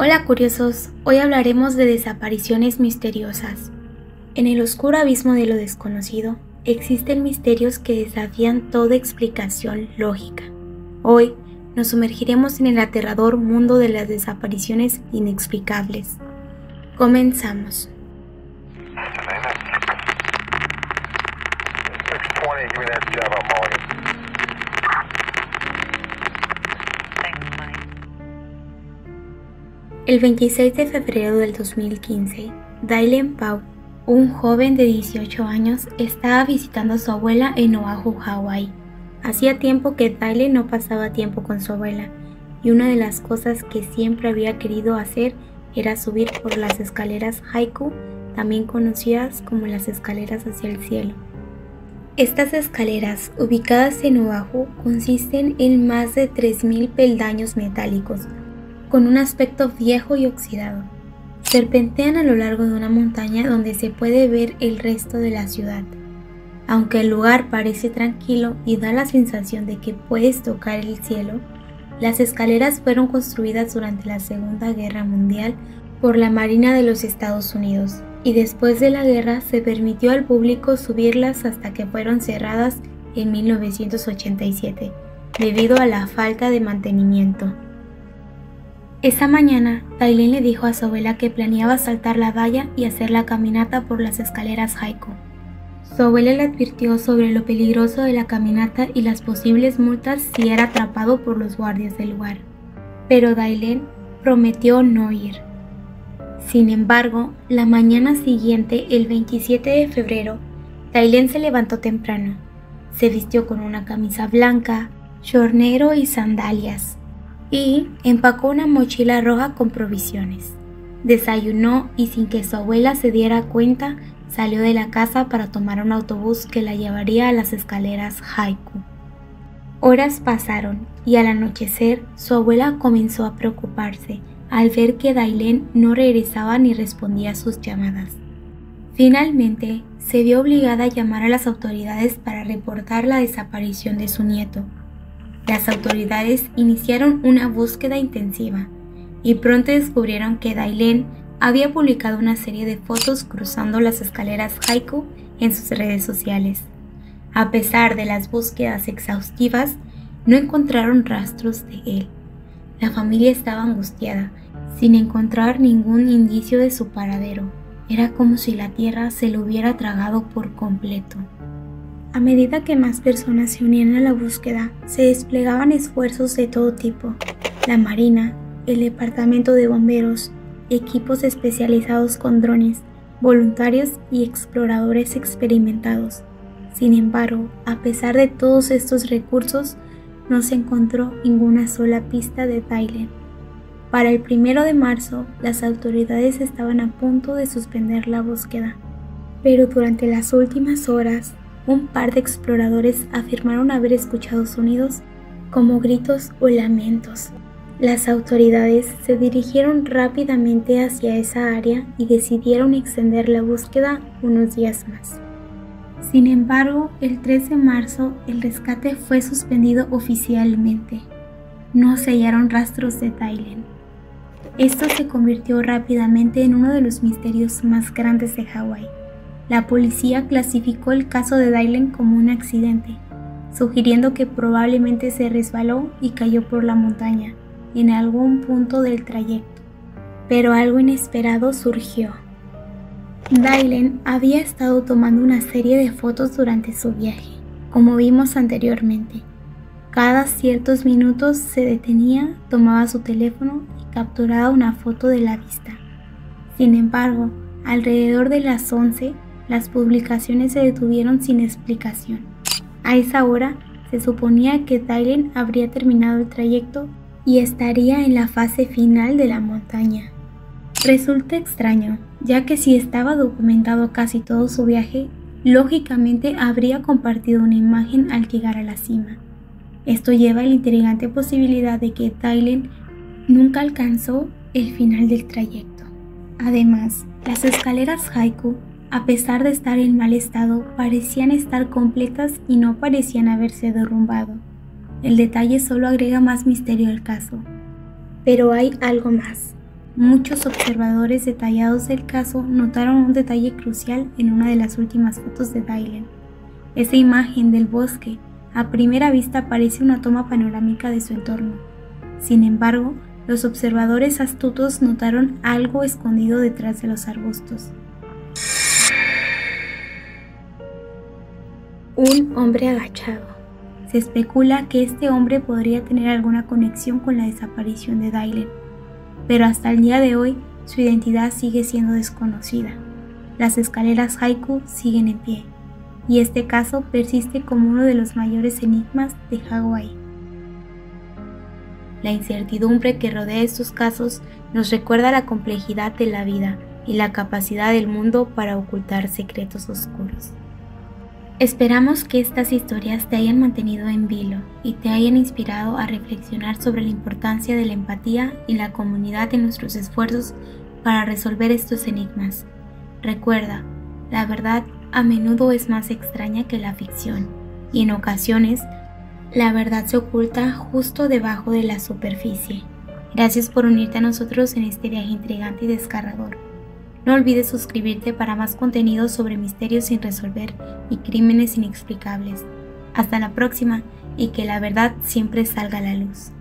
Hola curiosos, hoy hablaremos de desapariciones misteriosas. En el oscuro abismo de lo desconocido existen misterios que desafían toda explicación lógica. Hoy nos sumergiremos en el aterrador mundo de las desapariciones inexplicables. Comenzamos. El 26 de febrero del 2015, Dylan Pau, un joven de 18 años, estaba visitando a su abuela en Oahu, Hawái. Hacía tiempo que Dylan no pasaba tiempo con su abuela, y una de las cosas que siempre había querido hacer era subir por las escaleras Haiku, también conocidas como las escaleras hacia el cielo. Estas escaleras, ubicadas en Oahu, consisten en más de 3.000 peldaños metálicos, con un aspecto viejo y oxidado. Serpentean a lo largo de una montaña donde se puede ver el resto de la ciudad. Aunque el lugar parece tranquilo y da la sensación de que puedes tocar el cielo, las escaleras fueron construidas durante la Segunda Guerra Mundial por la Marina de los Estados Unidos y después de la guerra se permitió al público subirlas hasta que fueron cerradas en 1987 debido a la falta de mantenimiento. Esa mañana, Tailin le dijo a su abuela que planeaba saltar la valla y hacer la caminata por las escaleras Haiku. Su abuela le advirtió sobre lo peligroso de la caminata y las posibles multas si era atrapado por los guardias del lugar. Pero Dailen prometió no ir. Sin embargo, la mañana siguiente, el 27 de febrero, Dailen se levantó temprano. Se vistió con una camisa blanca, short negro y sandalias y empacó una mochila roja con provisiones. Desayunó y sin que su abuela se diera cuenta, salió de la casa para tomar un autobús que la llevaría a las escaleras Haiku. Horas pasaron y al anochecer su abuela comenzó a preocuparse al ver que Dailen no regresaba ni respondía a sus llamadas. Finalmente, se vio obligada a llamar a las autoridades para reportar la desaparición de su nieto, las autoridades iniciaron una búsqueda intensiva y pronto descubrieron que Dailen había publicado una serie de fotos cruzando las escaleras Haiku en sus redes sociales. A pesar de las búsquedas exhaustivas, no encontraron rastros de él. La familia estaba angustiada, sin encontrar ningún indicio de su paradero. Era como si la tierra se lo hubiera tragado por completo. A medida que más personas se unían a la búsqueda, se desplegaban esfuerzos de todo tipo. La Marina, el Departamento de Bomberos, equipos especializados con drones, voluntarios y exploradores experimentados. Sin embargo, a pesar de todos estos recursos, no se encontró ninguna sola pista de Tyler. Para el primero de marzo, las autoridades estaban a punto de suspender la búsqueda, pero durante las últimas horas un par de exploradores afirmaron haber escuchado sonidos como gritos o lamentos. Las autoridades se dirigieron rápidamente hacia esa área y decidieron extender la búsqueda unos días más. Sin embargo, el 3 de marzo el rescate fue suspendido oficialmente. No se hallaron rastros de Thailand. Esto se convirtió rápidamente en uno de los misterios más grandes de Hawái. La policía clasificó el caso de Dylan como un accidente, sugiriendo que probablemente se resbaló y cayó por la montaña en algún punto del trayecto. Pero algo inesperado surgió. Dylan había estado tomando una serie de fotos durante su viaje, como vimos anteriormente. Cada ciertos minutos se detenía, tomaba su teléfono y capturaba una foto de la vista. Sin embargo, alrededor de las 11, las publicaciones se detuvieron sin explicación. A esa hora se suponía que Dylan habría terminado el trayecto y estaría en la fase final de la montaña. Resulta extraño, ya que si estaba documentado casi todo su viaje, lógicamente habría compartido una imagen al llegar a la cima. Esto lleva a la intrigante posibilidad de que Dylan nunca alcanzó el final del trayecto. Además, las escaleras Haiku a pesar de estar en mal estado, parecían estar completas y no parecían haberse derrumbado. El detalle solo agrega más misterio al caso. Pero hay algo más. Muchos observadores detallados del caso notaron un detalle crucial en una de las últimas fotos de Dylan. Esa imagen del bosque a primera vista parece una toma panorámica de su entorno. Sin embargo, los observadores astutos notaron algo escondido detrás de los arbustos. Un hombre agachado. Se especula que este hombre podría tener alguna conexión con la desaparición de Dylan, pero hasta el día de hoy su identidad sigue siendo desconocida. Las escaleras Haiku siguen en pie, y este caso persiste como uno de los mayores enigmas de Hawái. La incertidumbre que rodea estos casos nos recuerda la complejidad de la vida y la capacidad del mundo para ocultar secretos oscuros. Esperamos que estas historias te hayan mantenido en vilo y te hayan inspirado a reflexionar sobre la importancia de la empatía y la comunidad en nuestros esfuerzos para resolver estos enigmas. Recuerda, la verdad a menudo es más extraña que la ficción y en ocasiones la verdad se oculta justo debajo de la superficie. Gracias por unirte a nosotros en este viaje intrigante y desgarrador. No olvides suscribirte para más contenido sobre misterios sin resolver y crímenes inexplicables. Hasta la próxima y que la verdad siempre salga a la luz.